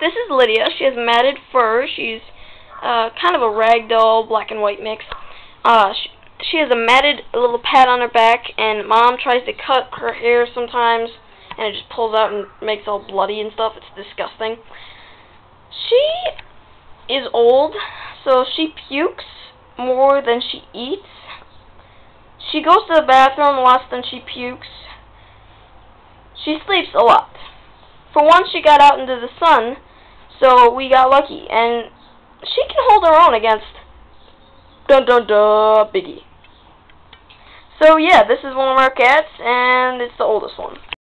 this is Lydia. She has matted fur. She's uh, kind of a ragdoll black and white mix. Uh, she, she has a matted little pad on her back, and Mom tries to cut her hair sometimes, and it just pulls out and makes all bloody and stuff. It's disgusting. She is old, so she pukes more than she eats. She goes to the bathroom less than she pukes. She sleeps a lot. For once, she got out into the sun, so we got lucky, and she can hold her own against dun dun dun Biggie. So yeah, this is one of our cats, and it's the oldest one.